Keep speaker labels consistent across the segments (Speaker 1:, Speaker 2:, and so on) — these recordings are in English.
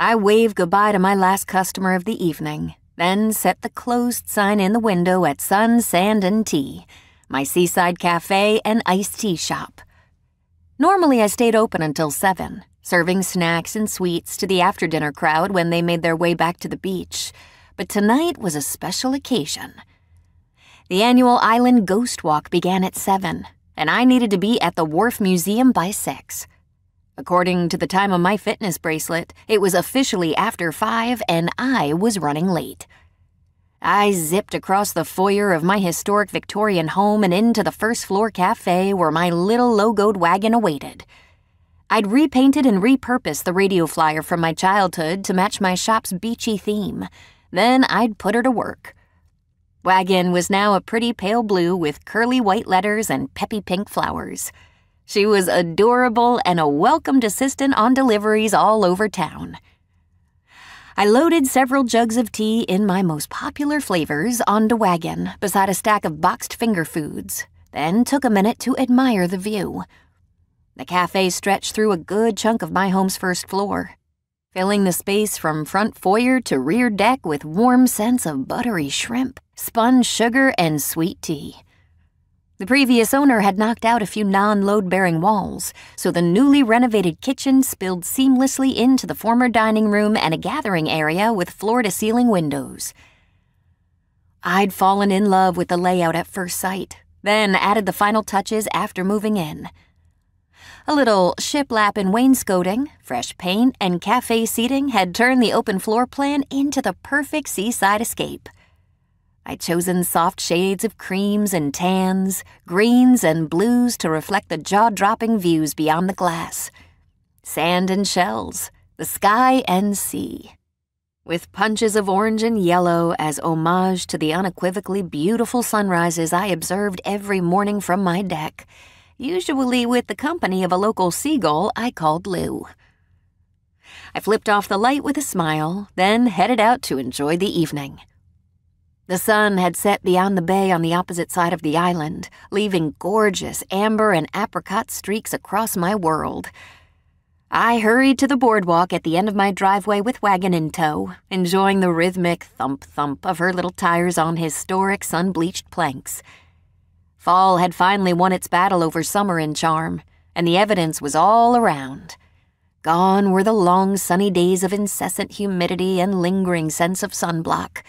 Speaker 1: I wave goodbye to my last customer of the evening, then set the closed sign in the window at Sun, Sand, and Tea, my seaside cafe and iced tea shop. Normally, I stayed open until 7, serving snacks and sweets to the after dinner crowd when they made their way back to the beach. But tonight was a special occasion. The annual Island Ghost Walk began at 7, and I needed to be at the Wharf Museum by 6. According to the time of my fitness bracelet, it was officially after 5 and I was running late. I zipped across the foyer of my historic Victorian home and into the first floor cafe where my little logoed wagon awaited. I'd repainted and repurposed the radio flyer from my childhood to match my shop's beachy theme. Then I'd put her to work. Wagon was now a pretty pale blue with curly white letters and peppy pink flowers. She was adorable and a welcomed assistant on deliveries all over town. I loaded several jugs of tea in my most popular flavors onto wagon beside a stack of boxed finger foods, then took a minute to admire the view. The cafe stretched through a good chunk of my home's first floor, filling the space from front foyer to rear deck with warm scents of buttery shrimp, spun sugar, and sweet tea. The previous owner had knocked out a few non load bearing walls, so the newly renovated kitchen spilled seamlessly into the former dining room and a gathering area with floor to ceiling windows. I'd fallen in love with the layout at first sight, then added the final touches after moving in. A little shiplap and wainscoting, fresh paint, and cafe seating had turned the open floor plan into the perfect seaside escape. I'd chosen soft shades of creams and tans, greens and blues to reflect the jaw dropping views beyond the glass. Sand and shells, the sky and sea. With punches of orange and yellow as homage to the unequivocally beautiful sunrises I observed every morning from my deck, usually with the company of a local seagull I called Lou. I flipped off the light with a smile, then headed out to enjoy the evening. The sun had set beyond the bay on the opposite side of the island, leaving gorgeous amber and apricot streaks across my world. I hurried to the boardwalk at the end of my driveway with wagon in tow, enjoying the rhythmic thump thump of her little tires on historic sun bleached planks. Fall had finally won its battle over summer in charm, and the evidence was all around. Gone were the long sunny days of incessant humidity and lingering scents of sunblock.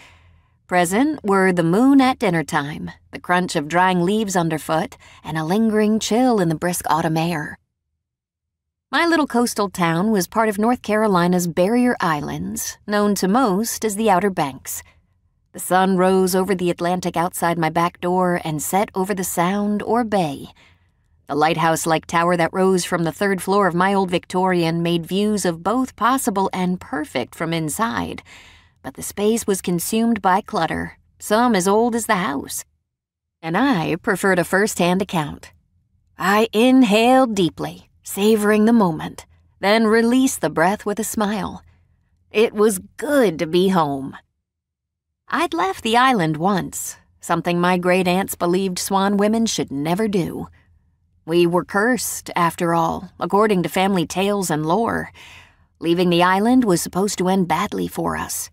Speaker 1: Present were the moon at dinner time, the crunch of drying leaves underfoot, and a lingering chill in the brisk autumn air. My little coastal town was part of North Carolina's barrier islands, known to most as the Outer Banks. The sun rose over the Atlantic outside my back door and set over the Sound or Bay. The lighthouse like tower that rose from the third floor of my old Victorian made views of both possible and perfect from inside but the space was consumed by clutter, some as old as the house. And I preferred a first hand account. I inhaled deeply, savoring the moment, then released the breath with a smile. It was good to be home. I'd left the island once, something my great aunts believed swan women should never do. We were cursed, after all, according to family tales and lore. Leaving the island was supposed to end badly for us.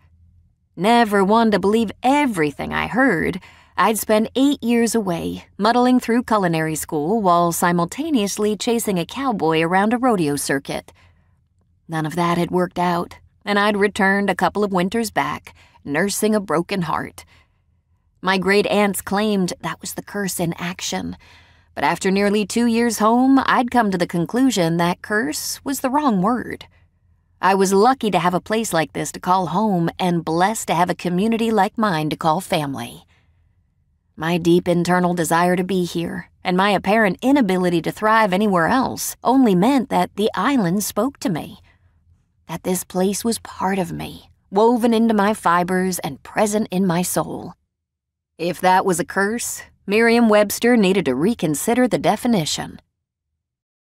Speaker 1: Never one to believe everything I heard, I'd spent eight years away, muddling through culinary school while simultaneously chasing a cowboy around a rodeo circuit. None of that had worked out, and I'd returned a couple of winters back, nursing a broken heart. My great aunts claimed that was the curse in action, but after nearly two years home, I'd come to the conclusion that curse was the wrong word. I was lucky to have a place like this to call home and blessed to have a community like mine to call family. My deep internal desire to be here and my apparent inability to thrive anywhere else only meant that the island spoke to me. That this place was part of me, woven into my fibers and present in my soul. If that was a curse, Merriam Webster needed to reconsider the definition.